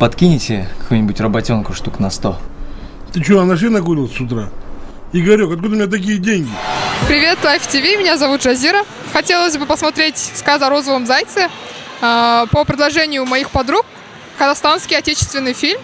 подкинете какую-нибудь работенку штук на 100? Ты что, на шее накурился с утра? Игорек, откуда у меня такие деньги? Привет, Life TV, меня зовут Жазира. Хотелось бы посмотреть сказ о розовом зайце. А, По предложению моих подруг, казахстанский отечественный фильм.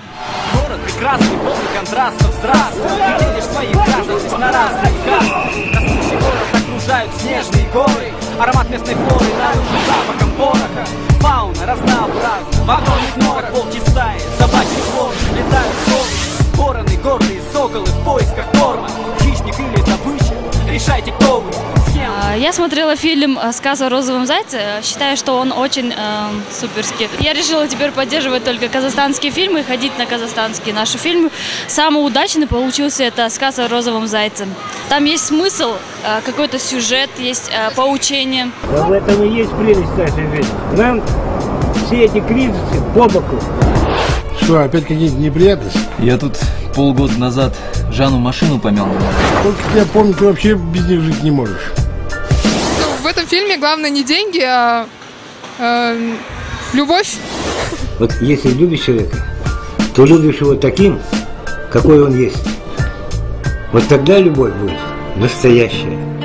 Город прекрасный, полный контрастов, здравствуй Ты видишь своих граждан здесь на разных кассах Растущий город окружают снежные горы Аромат местной флоры наружу запахом пороха Фауна разнообразна, в огромных норах волчьи стаи Собачьи хвор, летают совы Вороны, гордые соколы в поисках корма Хищник или добыча, решайте кто вы, с кем А, Я смотрела фильм э, «Сказ о розовом зайце». Считаю, что он очень э, суперский. Я решила теперь поддерживать только казахстанские фильмы и ходить на казахстанские наши фильмы. Самый удачный получился это «Сказ о розовом зайце». Там есть смысл, э, какой-то сюжет, есть э, поучение. В этом и есть прелесть нашей жизни. Нам все эти кризисы по боку. Что, опять какие-то неприятности? Я тут полгода назад Жанну машину помял. Только я помню, ты вообще без них жить не можешь. Ну, в этом фильме главное не деньги, а э, любовь. Вот если любишь человека, то любишь его таким, какой он есть. Вот тогда любовь будет настоящая.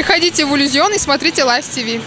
Приходите в иллюзион и смотрите Лайф ТВ.